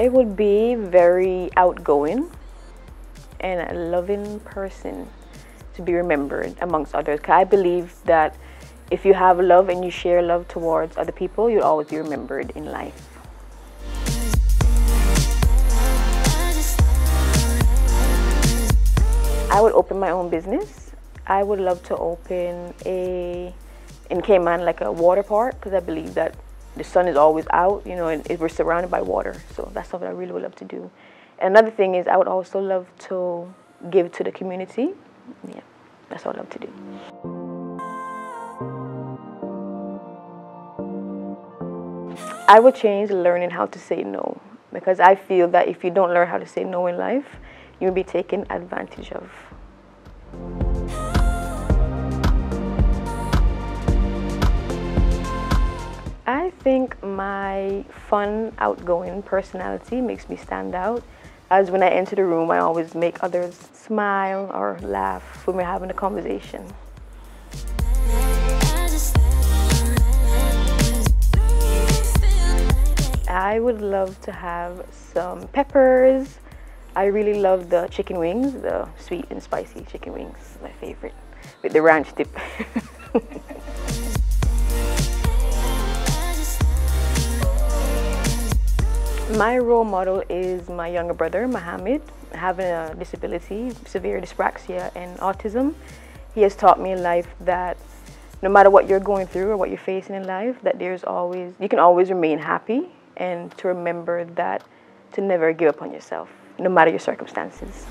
It would be very outgoing and a loving person to be remembered amongst others. Cause I believe that if you have love and you share love towards other people, you'll always be remembered in life. I would open my own business. I would love to open a, in Cayman, like a water park, because I believe that the sun is always out, you know, and we're surrounded by water. So that's something I really would love to do. Another thing is I would also love to give to the community. Yeah, that's what I love to do. I would change learning how to say no because I feel that if you don't learn how to say no in life, you'll be taken advantage of. Think my fun, outgoing personality makes me stand out. As when I enter the room, I always make others smile or laugh when we're having a conversation. I would love to have some peppers. I really love the chicken wings, the sweet and spicy chicken wings, my favorite, with the ranch dip. my role model is my younger brother, Mohammed, having a disability, severe dyspraxia and autism. He has taught me in life that no matter what you're going through or what you're facing in life, that there's always, you can always remain happy and to remember that to never give up on yourself, no matter your circumstances.